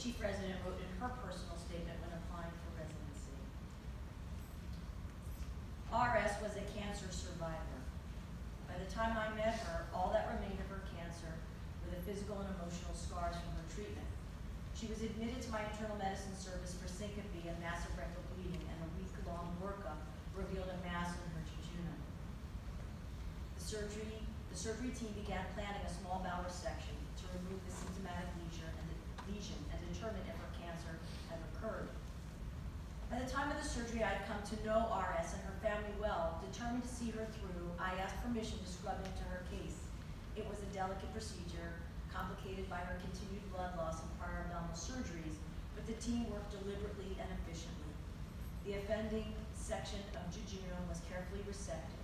chief resident wrote in her personal statement when applying for residency. RS was a cancer survivor. By the time I met her, all that remained of her cancer were the physical and emotional scars from her treatment. She was admitted to my internal medicine service for syncope and massive rectal bleeding, and a week-long workup revealed a mass in her jejunum. The surgery, the surgery team began planning a small bowel resection to remove the symptomatic lesion and, lesion and determine if her cancer had recurred. By the time of the surgery, I had come to know RS and her family well. Determined to see her through, I asked permission to scrub into her case. It was a delicate procedure, complicated by her continued blood loss and prior abdominal surgeries, but the team worked deliberately and efficiently. The offending section of jejunum was carefully resected,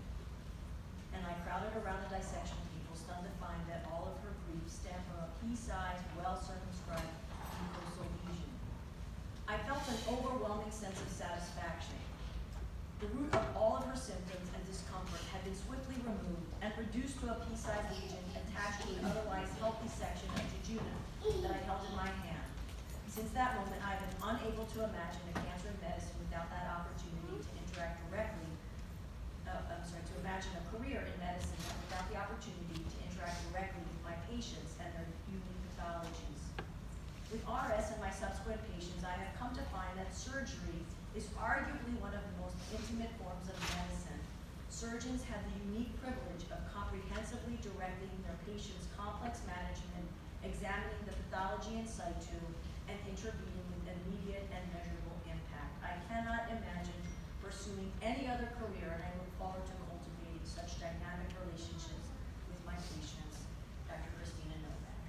and I crowded around the dissection table, stunned to find that all of her grief stemmed from a pea-sized, well-circumscribed mucosal lesion. I felt an overwhelming sense of satisfaction. The root of all of her symptoms and discomfort had been swiftly removed and reduced to a pea-sized lesion attached to an otherwise healthy section of jejunum that I held in my hand. Since that moment, I have been unable to imagine a cancer in medicine without that opportunity to interact directly, uh, I'm sorry, to imagine a career in medicine without the opportunity to interact directly with my patients and their unique pathologies. With RS and my subsequent patients, I have come to find that surgery is arguably one of the most intimate forms of medicine. Surgeons have the unique privilege of comprehensively directing their patients' complex management, examining the pathology in situ, and intervening with immediate and measurable impact. I cannot imagine pursuing any other career, and I look forward to cultivating such dynamic relationships with my patients. Dr. Cristina Novak.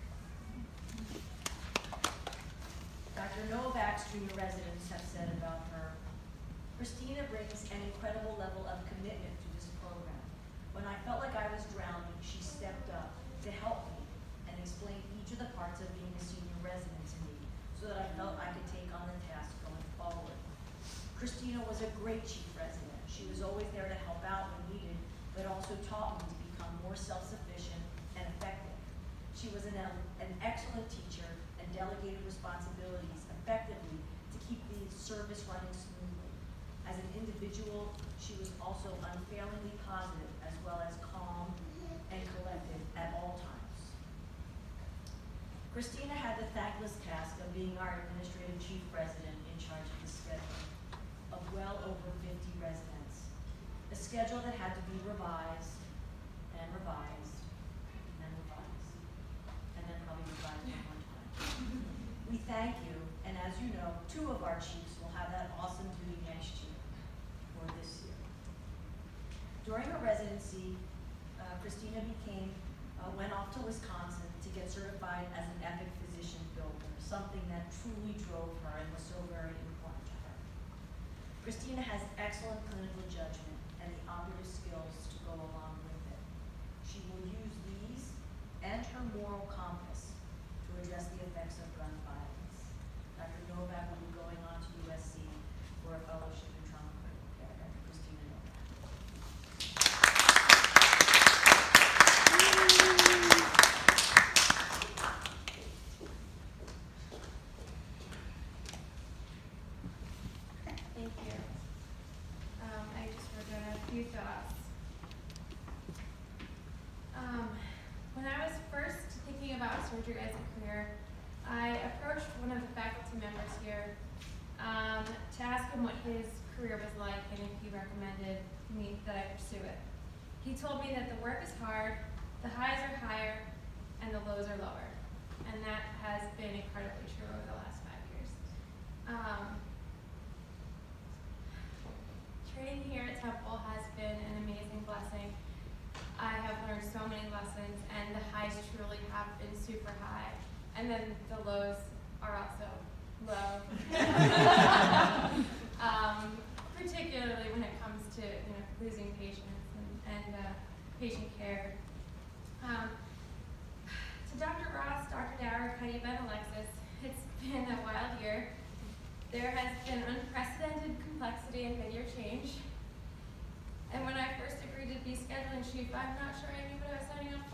Dr. Novak's junior residents have said about her, Cristina brings an incredible level of commitment to this program. When I felt like I was drowning, she stepped up to help me and explain each of the parts of being a senior resident to me so that I felt I could take on the task going forward. Cristina was a great chief resident. She was always there to help out when needed, but also taught me to become more self-sufficient and effective. She was an, an excellent teacher and delegated responsibilities effectively to keep the service running smoothly. As an individual, she was also unfailingly positive as well as calm and collected at all times. Cristina had the thankless task of being our administrative chief resident in charge of the schedule of well over 50 residents. A schedule that had to be revised and revised and revised, and then probably revised one more time. We thank you, you know, two of our chiefs will have that awesome duty next year, or this year. During her residency, uh, Cristina became, uh, went off to Wisconsin to get certified as an Epic physician builder, something that truly drove her and was so very important to her. Cristina has excellent clinical judgment and the operative skills to go along with it. She will use these and her moral compass to address the effects of gun violence. Dr. Novak will be going on to USC for a fellowship in trauma critical care. Dr. Christina Novak. Thank you. Um, I just wrote Um, when I was first thinking about surgery as a career, I approached one of the faculty members here um, to ask him what his career was like and if he recommended me that I pursue it. He told me that the work is hard, the highs are higher, and the lows are lower. And that has been incredibly true over the last five years. Um, Training here at Temple has been an amazing blessing. I have learned so many lessons, and the highs truly have been super high, and then the lows are also low. um, particularly when it comes to you know, losing patients and, and uh, patient care. Um, to Dr. Ross, Dr. Dower, Kaiba, and Alexis, it's been a wild year. There has been unprecedented complexity and mid-year change. And when I first agreed to be scheduling chief, I'm not sure I knew what I was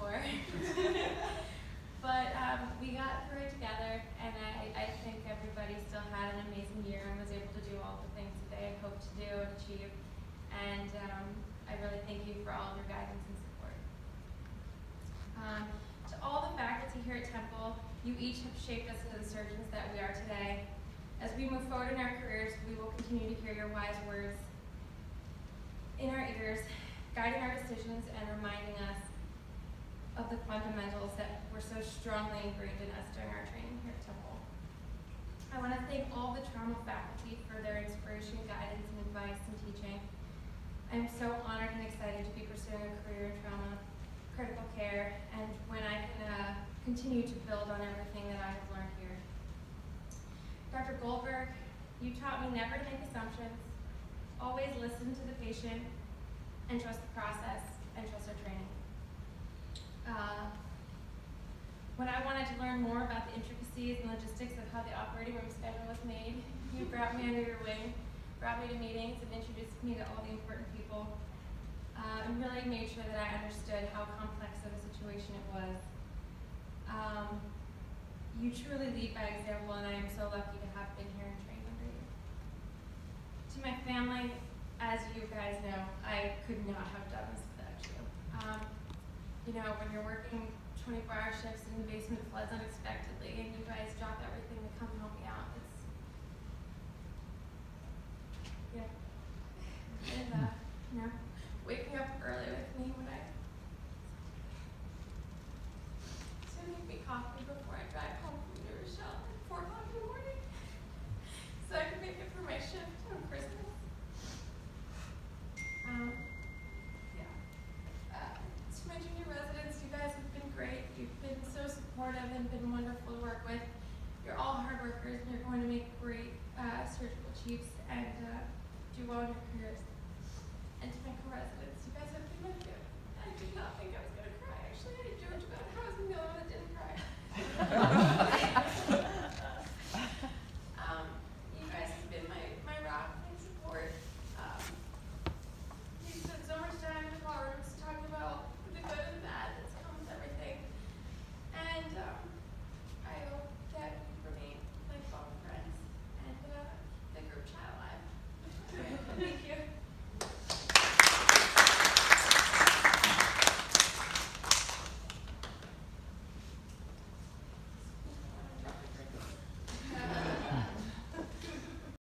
before. but um, we got through it together, and I, I think everybody still had an amazing year and was able to do all the things that they had hoped to do and achieve. And um, I really thank you for all of your guidance and support. Um, to all the faculty here at Temple, you each have shaped us into the surgeons that we are today. As we move forward in our careers, we will continue to hear your wise words the fundamentals that were so strongly ingrained in us during our training here at Temple. I want to thank all the trauma faculty for their inspiration, guidance, and advice and teaching. I'm so honored and excited to be pursuing a career in trauma, critical care, and when I can uh, continue to build on everything that I have learned here. Dr. Goldberg, you taught me never to make assumptions, always listen to the patient, and trust the process, and trust our training. Uh, when I wanted to learn more about the intricacies and logistics of how the operating room schedule was made, you brought me under your wing, brought me to meetings, and introduced me to all the important people, uh, and really made sure that I understood how complex of a situation it was. Um, you truly lead by example, and I am so lucky to have been here and trained under you. To my family, as you guys know, I could not have done this without you. Um, you know, when you're working 24 hour shifts and the basement floods unexpectedly and you guys drop everything to come help me out, it's, do well in your careers. And to my co-residents, you guys have been with you. I did not think I was going to cry. Actually, I joked about how I was the only one didn't cry.